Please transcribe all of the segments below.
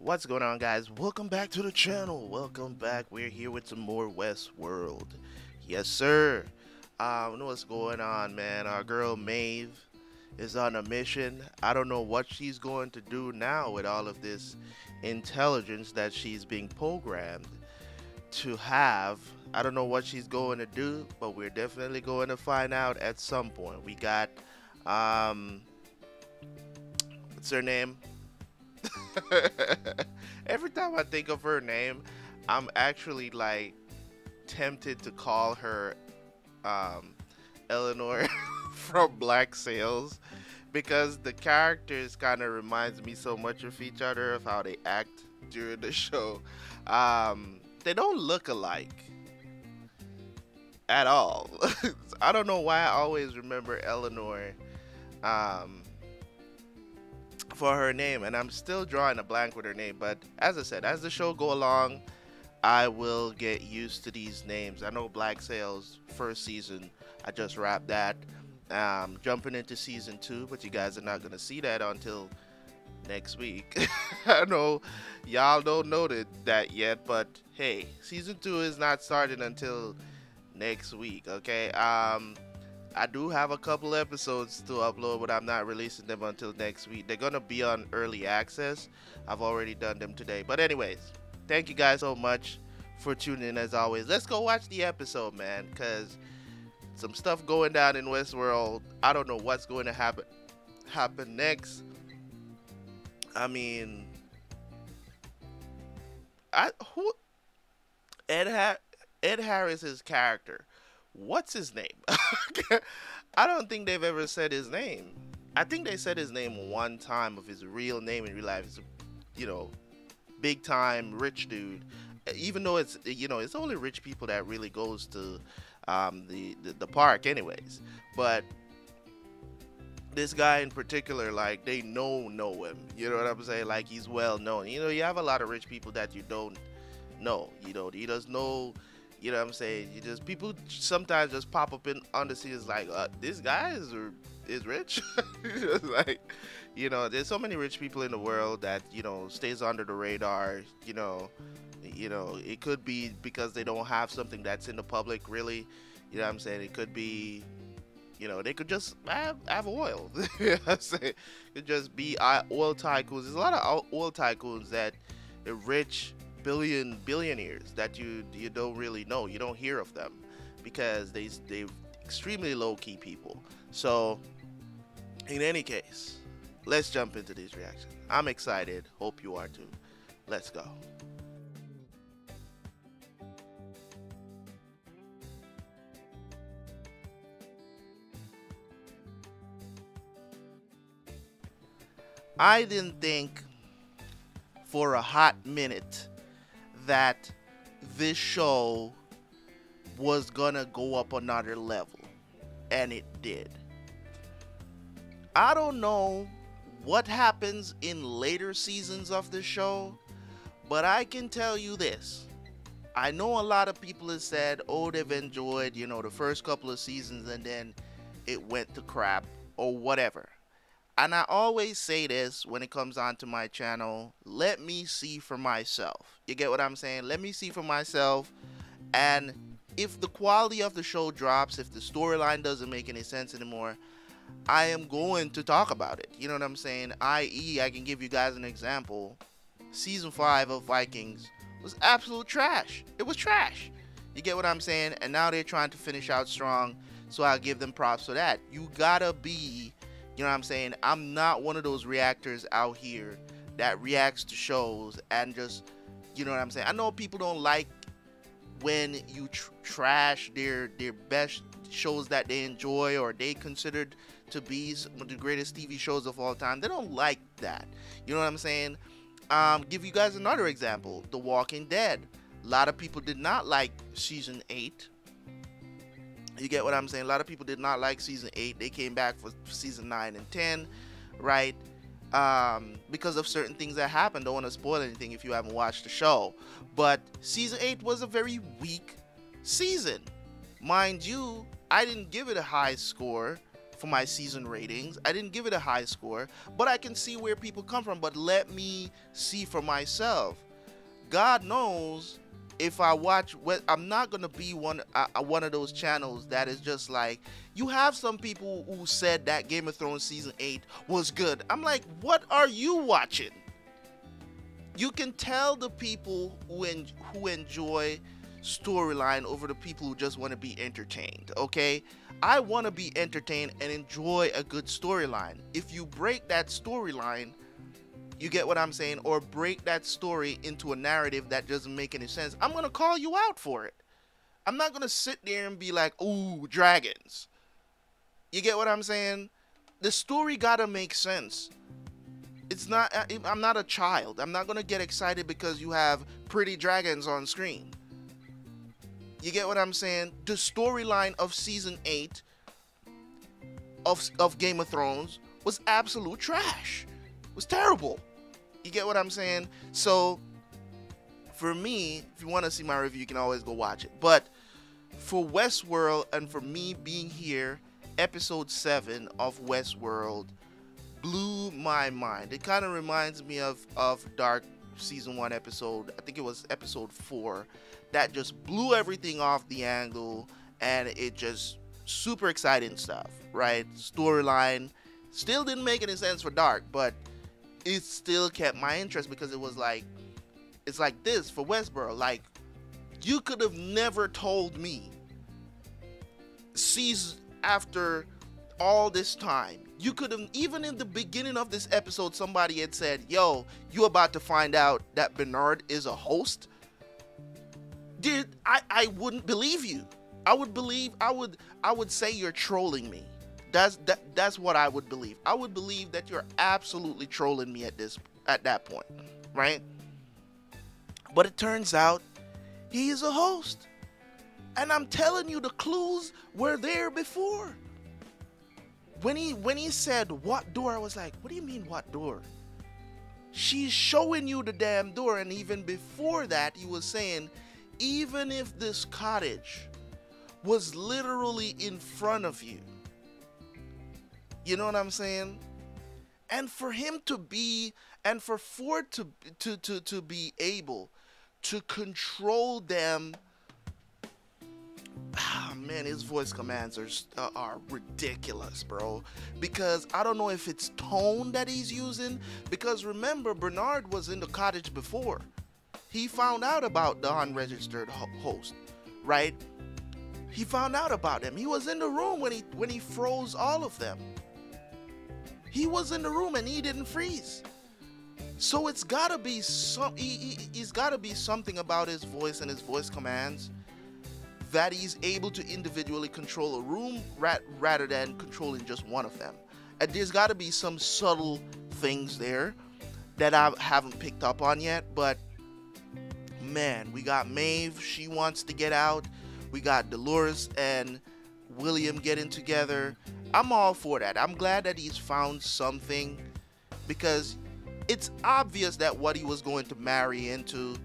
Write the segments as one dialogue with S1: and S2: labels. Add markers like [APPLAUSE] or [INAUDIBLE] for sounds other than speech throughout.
S1: What's going on, guys? Welcome back to the channel. Welcome back. We're here with some more Westworld. Yes, sir. Um, know what's going on, man. Our girl Maeve is on a mission. I don't know what she's going to do now with all of this intelligence that she's being programmed to have. I don't know what she's going to do, but we're definitely going to find out at some point. We got, um, what's her name? [LAUGHS] Every time I think of her name, I'm actually like tempted to call her um, Eleanor [LAUGHS] from Black Sails because the characters kind of reminds me so much of each other of how they act during the show. Um, they don't look alike at all. [LAUGHS] I don't know why I always remember Eleanor um, for her name, and I'm still drawing a blank with her name. But as I said, as the show go along, I will get used to these names. I know Black Sails first season. I just wrapped that. Um, jumping into season two, but you guys are not gonna see that until next week. [LAUGHS] I know y'all don't know that, yet, but hey, season two is not starting until next week. Okay. Um, I do have a couple episodes to upload, but I'm not releasing them until next week. They're gonna be on early access. I've already done them today. But anyways, thank you guys so much for tuning in as always. Let's go watch the episode, man, because some stuff going down in Westworld. I don't know what's going to happen happen next. I mean, I who Ed ha- Ed Harris's character. What's his name? [LAUGHS] I don't think they've ever said his name. I think they said his name one time of his real name in real life. He's a, you know, big time rich dude. Even though it's you know it's only rich people that really goes to um, the, the the park, anyways. But this guy in particular, like they know know him. You know what I'm saying? Like he's well known. You know, you have a lot of rich people that you don't know. You know, he does know. You know what I'm saying? You just people sometimes just pop up in on the scene. Like uh, this guy is is rich. [LAUGHS] like you know, there's so many rich people in the world that you know stays under the radar. You know, you know, it could be because they don't have something that's in the public really. You know what I'm saying? It could be, you know, they could just have, have oil. [LAUGHS] you know I'm saying? It could just be uh, oil tycoons. There's a lot of oil tycoons that are rich billion billionaires that you you don't really know. You don't hear of them because they they extremely low key people. So in any case, let's jump into these reactions. I'm excited. Hope you are too. Let's go. I didn't think for a hot minute that this show was gonna go up another level, and it did. I don't know what happens in later seasons of the show, but I can tell you this. I know a lot of people have said, oh, they've enjoyed, you know, the first couple of seasons and then it went to crap or whatever and I always say this when it comes onto my channel let me see for myself. You get what I'm saying? Let me see for myself. And if the quality of the show drops, if the storyline doesn't make any sense anymore, I am going to talk about it. You know what I'm saying? I.e., I can give you guys an example. Season 5 of Vikings was absolute trash. It was trash. You get what I'm saying? And now they're trying to finish out strong. So I'll give them props for that. You gotta be you know what I'm saying? I'm not one of those reactors out here that reacts to shows and just, you know what I'm saying? I know people don't like when you tr- trash their their best shows that they enjoy or they considered to be one of the greatest TV shows of all time. They don't like that. You know what I'm saying? Um, give you guys another example: The Walking Dead. A lot of people did not like season eight you get what I'm saying? A lot of people did not like season 8. They came back for season 9 and 10, right? Um, because of certain things that happened. Don't want to spoil anything if you haven't watched the show. But season 8 was a very weak season. Mind you, I didn't give it a high score for my season ratings. I didn't give it a high score, but I can see where people come from. But let me see for myself. God knows if I watch, I'm not gonna be one uh, uh, one of those channels that is just like you have some people who said that Game of Thrones season eight was good. I'm like, what are you watching? You can tell the people who en- who enjoy storyline over the people who just want to be entertained. Okay, I want to be entertained and enjoy a good storyline. If you break that storyline you get what I'm saying? Or break that story into a narrative that doesn't make any sense. I'm going to call you out for it. I'm not going to sit there and be like, ooh, dragons. You get what I'm saying? The story got to make sense. It's not, I'm not a child. I'm not going to get excited because you have pretty dragons on screen. You get what I'm saying? The storyline of season 8 of, of Game of Thrones was absolute trash. It was terrible. You get what I'm saying? So for me, if you want to see my review, you can always go watch it. But for Westworld and for me being here, episode 7 of Westworld blew my mind. It kind of reminds me of of Dark season 1 episode. I think it was episode 4 that just blew everything off the angle and it just super exciting stuff, right? Storyline still didn't make any sense for Dark, but it still kept my interest because it was like it's like this for Westworld. Like you could have never told me sees after all this time. You could have even in the beginning of this episode somebody had said, "Yo, you about to find out that Bernard is a host." Did I I wouldn't believe you. I would believe I would I would say you're trolling me. That's that that's what I would believe. I would believe that you're absolutely trolling me at this at that point, right? But it turns out he is a host. And I'm telling you the clues were there before. When he when he said what door, I was like, what do you mean what door? She's showing you the damn door and even before that he was saying even if this cottage was literally in front of you you know what I'm saying? And for him to be and for Ford to to to, to be able to control them ah, man, his voice commands are, uh, are ridiculous, bro. Because I don't know if it's tone that he's using. Because remember, Bernard was in the cottage before. He found out about the unregistered ho- host, right? He found out about him. He was in the room when he when he froze all of them. He was in the room and he didn't freeze. So it's gotta be some. He, he, has gotta be something about his voice and his voice commands that he's able to individually control a room rat, rather than controlling just one of them. And there's gotta be some subtle things there that I haven't picked up on yet. But man, we got Maeve. She wants to get out. We got Dolores and William getting together. I'm all for that. I'm glad that he's found something because it's obvious that what he was going to marry into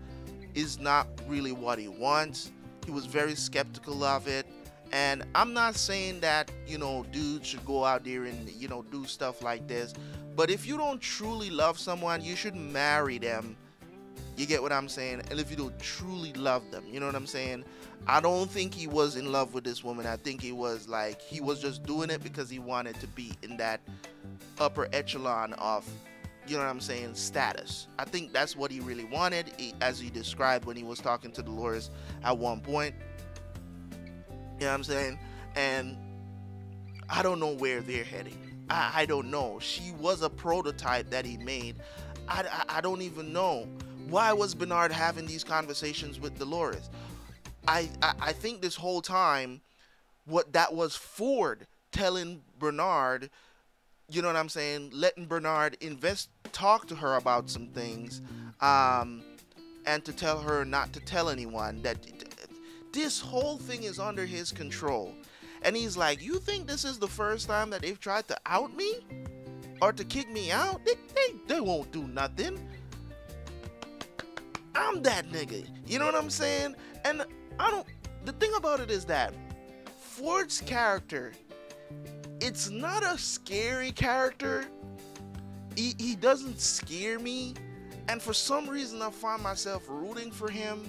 S1: is not really what he wants. He was very skeptical of it. And I'm not saying that, you know, dudes should go out there and, you know, do stuff like this. But if you don't truly love someone, you should marry them. You get what I'm saying? And if you don't truly love them, you know what I'm saying? I don't think he was in love with this woman. I think he was like he was just doing it because he wanted to be in that upper echelon of you know what I'm saying status. I think that's what he really wanted as he described when he was talking to Dolores at one point. You know what I'm saying? And I don't know where they're heading. I, I don't know. She was a prototype that he made. I, I, I don't even know. Why was Bernard having these conversations with Dolores? I, I, I think this whole time, what that was Ford telling Bernard, you know what I'm saying, letting Bernard invest, talk to her about some things, um, and to tell her not to tell anyone that this whole thing is under his control. And he's like, You think this is the first time that they've tried to out me? Or to kick me out? They, they, they won't do nothing. I'm that nigga. You know what I'm saying? And I don't. The thing about it is that Ford's character it's not a scary character. He, he doesn't scare me. And for some reason, I find myself rooting for him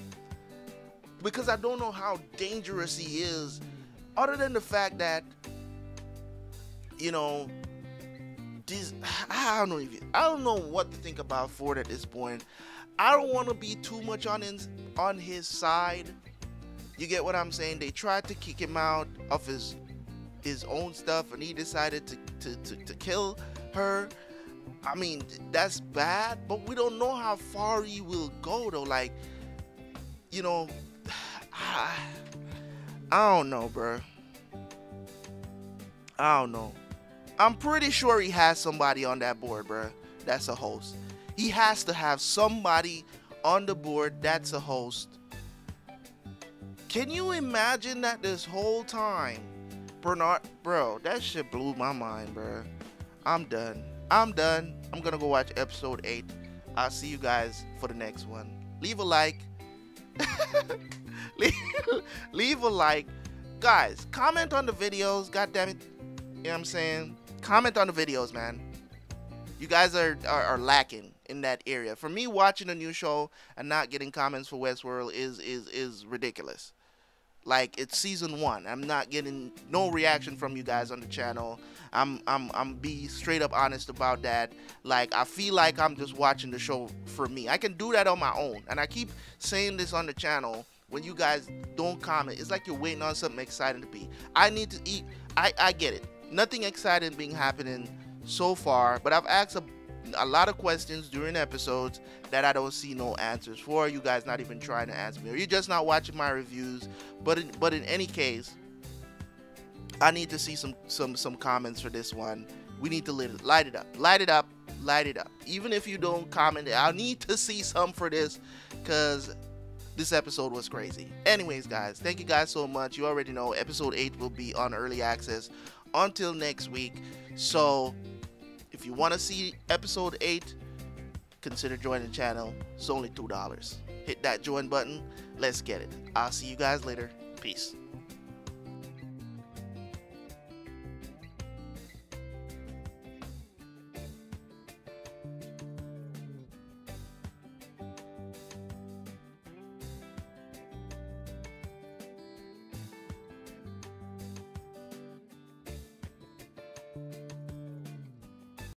S1: because I don't know how dangerous he is, other than the fact that, you know, this, I don't know I don't know what to think about Ford at this point. I don't want to be too much on his on his side. You get what I'm saying? They tried to kick him out of his his own stuff, and he decided to to, to, to kill her. I mean, that's bad, but we don't know how far he will go though. Like, you know, [SIGHS] I, I don't know, bro. I don't know. I'm pretty sure he has somebody on that board, bro. That's a host. He has to have somebody on the board that's a host. Can you imagine that this whole time, Bernard, bro? That shit blew my mind, bro. I'm done. I'm done. I'm gonna go watch episode eight. I'll see you guys for the next one. Leave a like. leave, [LAUGHS] leave a like, guys. Comment on the videos. God damn it. You know what I'm saying? Comment on the videos, man. You guys are, are, are lacking in that area. For me, watching a new show and not getting comments for Westworld is is is ridiculous. Like it's season one. I'm not getting no reaction from you guys on the channel. I'm I'm I'm be straight up honest about that. Like I feel like I'm just watching the show for me. I can do that on my own. And I keep saying this on the channel when you guys don't comment. It's like you're waiting on something exciting to be. I need to eat. I I get it. Nothing exciting being happening so far, but I've asked a a lot of questions during episodes that I don't see no answers for. You guys not even trying to answer me, or you're just not watching my reviews. But in, but in any case, I need to see some some some comments for this one. We need to light it, light it up, light it up, light it up. Even if you don't comment, I need to see some for this, cause this episode was crazy. Anyways, guys, thank you guys so much. You already know episode 8 will be on early access until next week. So if you want to see episode 8, consider joining the channel. It's only $2. Hit that join button. Let's get it. I'll see you guys later. Peace.